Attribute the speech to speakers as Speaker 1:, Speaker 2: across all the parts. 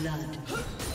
Speaker 1: Blood.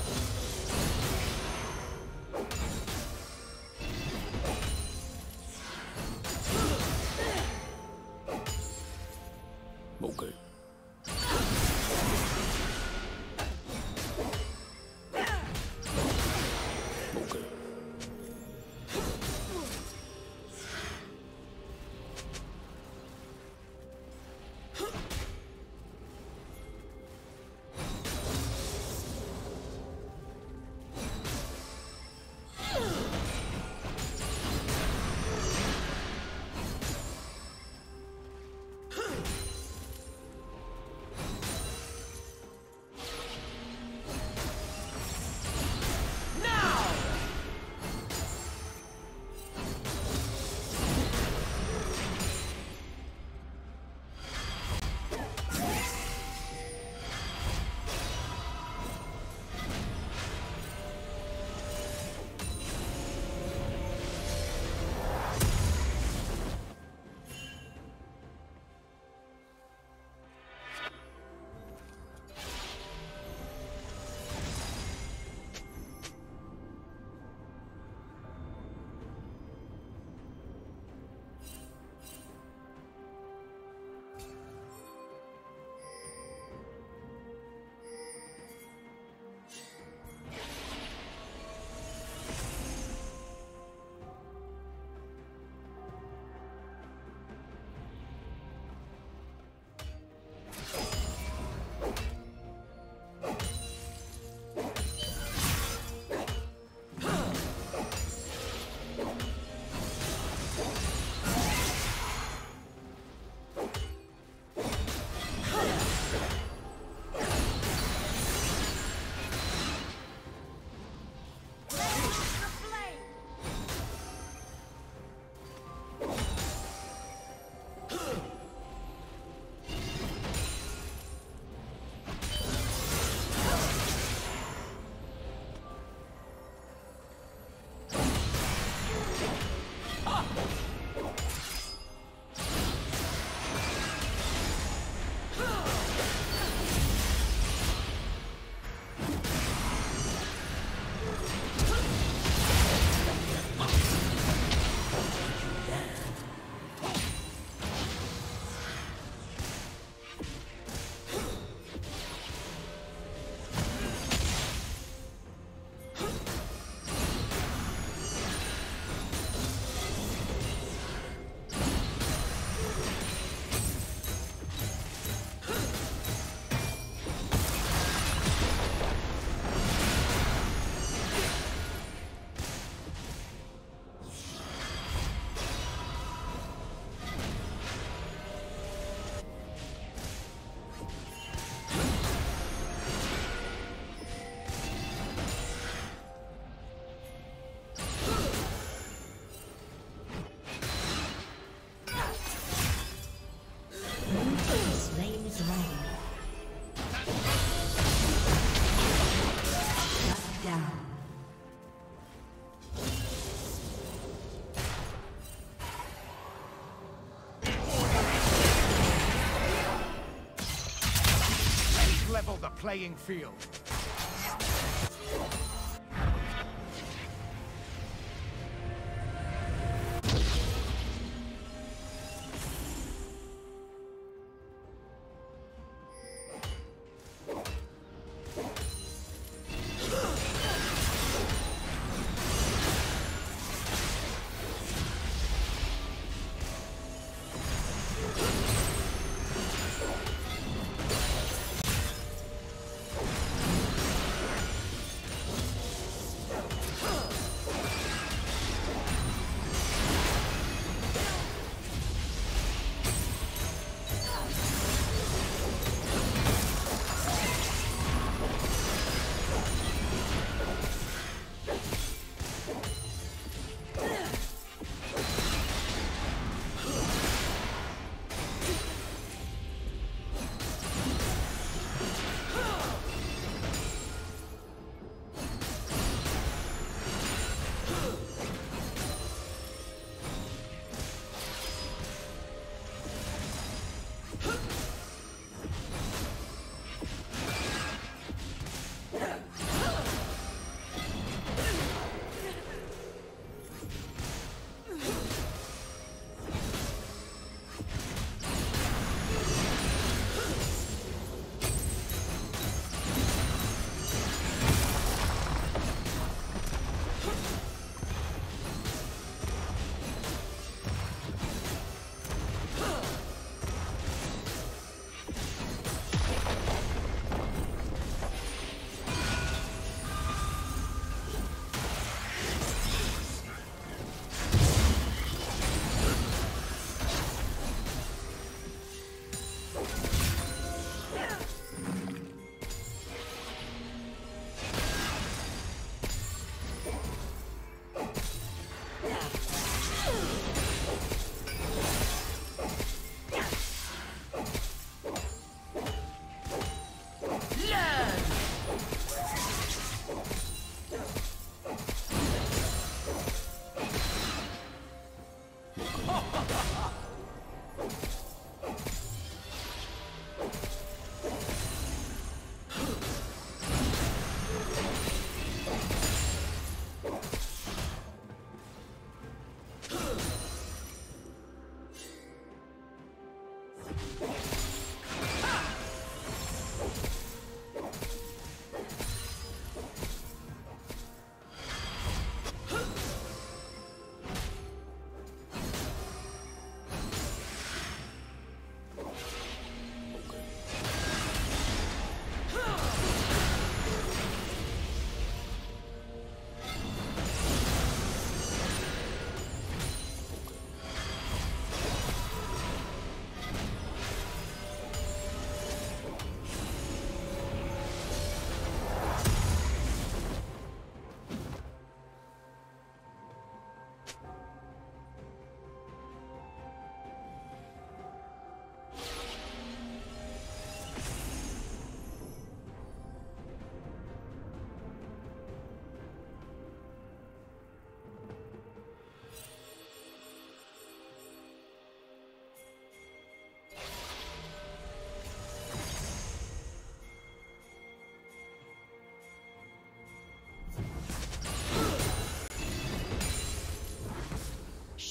Speaker 2: Playing field.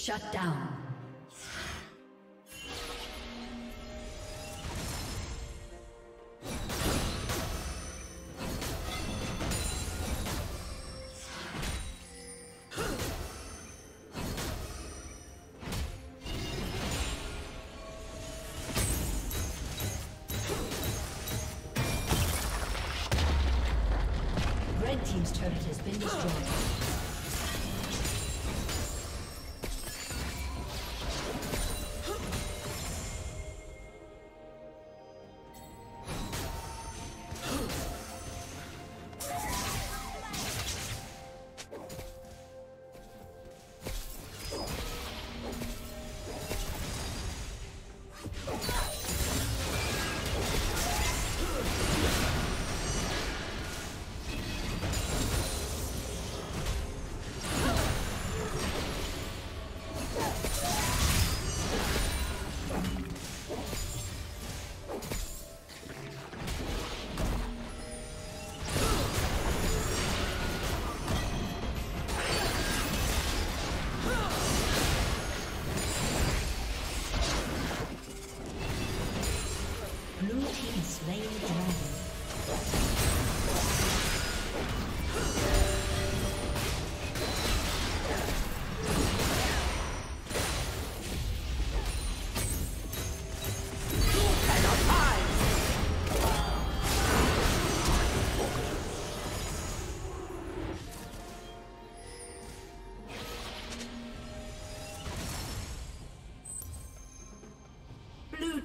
Speaker 1: Shut down.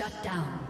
Speaker 1: Shut down.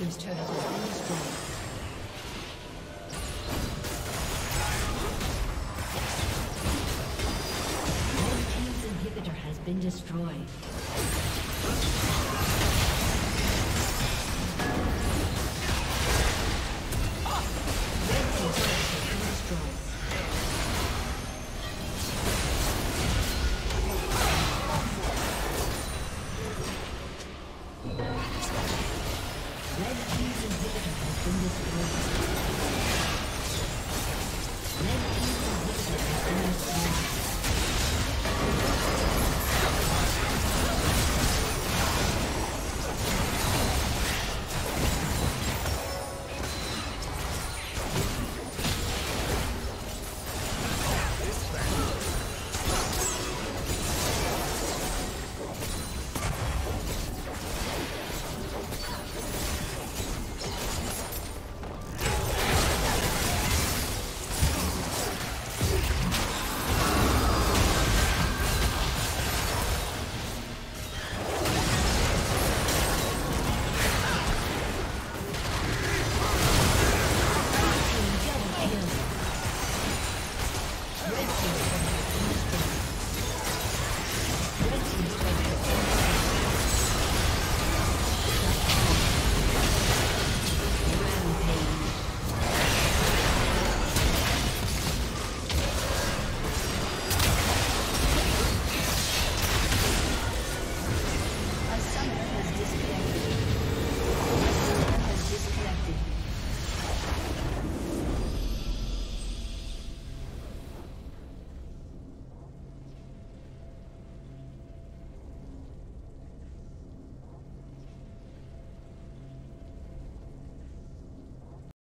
Speaker 1: Team's turret has been destroyed. Has been destroyed.